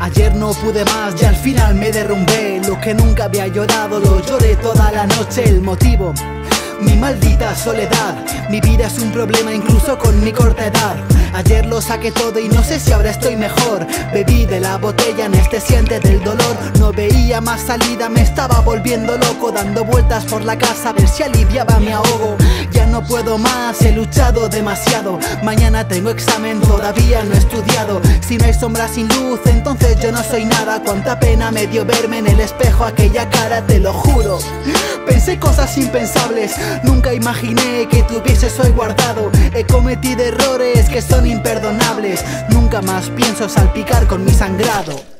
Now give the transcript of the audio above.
Ayer no pude más y al final me derrumbé. Lo que nunca había llorado lo lloré toda la noche. El motivo, mi maldita soledad. Mi vida es un problema incluso con mi corta edad. Ayer lo saqué todo y no sé si ahora estoy mejor. Bebí de la botella anestesiante del dolor. No veía más salida, me estaba volviendo loco. Dando vueltas por la casa a ver si aliviaba mi ahogo no puedo más, he luchado demasiado. Mañana tengo examen, todavía no he estudiado. Si no hay sombra sin luz, entonces yo no soy nada. Cuánta pena me dio verme en el espejo aquella cara, te lo juro. Pensé cosas impensables, nunca imaginé que tuviese hoy guardado. He cometido errores que son imperdonables Nunca más pienso salpicar con mi sangrado